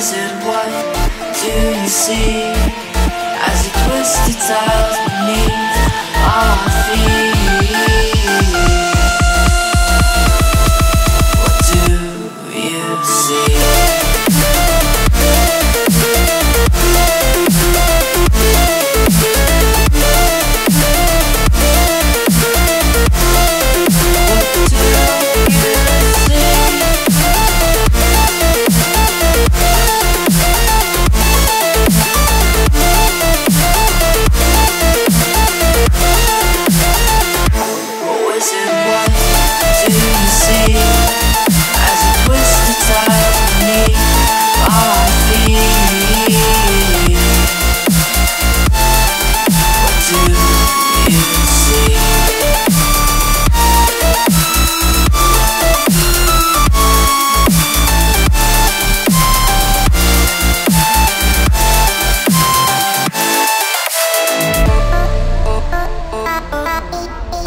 wizard, what do you see as you twist the tiles beneath our feet?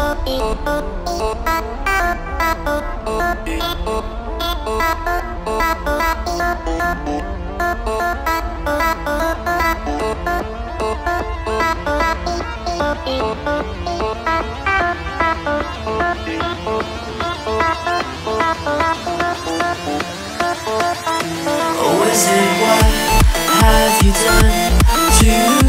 Oh, is it what have you done to